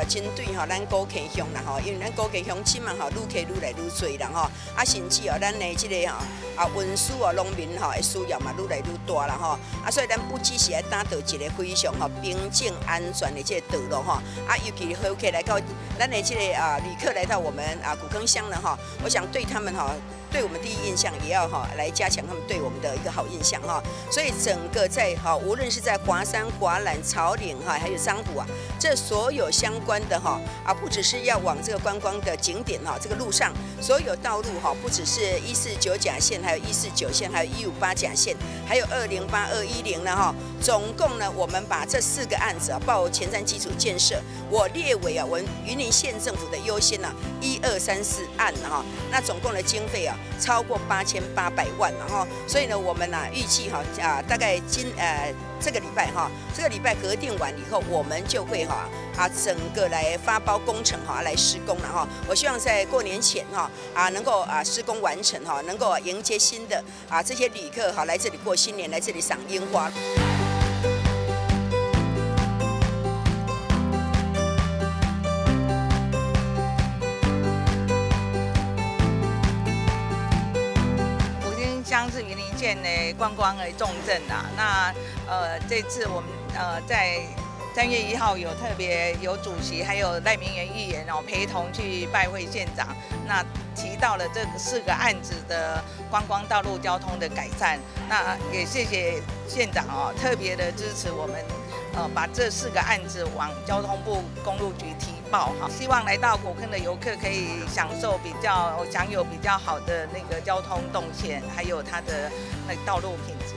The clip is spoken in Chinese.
啊，针对吼咱高客乡啦吼，因为咱高客乡亲嘛吼，愈客愈来愈多人吼，啊，甚至哦，咱的即个吼啊运输哦，农民吼的需要嘛愈来愈大啦吼，啊，所以咱不只是来打造一个非常吼平静安全的这个道路吼，啊，尤其游客来到咱的这个啊旅客来到我们啊古坑乡呢吼，我想对他们吼。对我们第一印象也要哈来加强他们对我们的一个好印象哈，所以整个在哈无论是在华山、华兰、草岭哈，还有山谷啊，这所有相关的哈啊，不只是要往这个观光的景点哈，这个路上所有道路哈，不只是一四九甲线，还还有一四九线，还有一五八甲线，还有二零八二一零呢哈，总共呢，我们把这四个案子啊报前瞻基础建设，我列为啊我们云林县政府的优先呢，一二三四案哈，那总共的经费啊。超过八千八百万，然后，所以呢，我们呢预计哈啊，大概今呃这个礼拜哈，这个礼拜核定完以后，我们就会哈啊整个来发包工程哈来施工了哈。我希望在过年前哈啊能够啊施工完成哈，能够迎接新的啊这些旅客哈来这里过新年，来这里赏樱花。乡是云林县的观光的重镇啊，那呃这次我们呃在三月一号有特别有主席，还有赖明元议员哦陪同去拜会县长，那提到了这四个案子的观光道路交通的改善，那也谢谢县长哦特别的支持我们。呃，把这四个案子往交通部公路局提报哈，希望来到古坑的游客可以享受比较享有比较好的那个交通动线，还有它的那道路品质。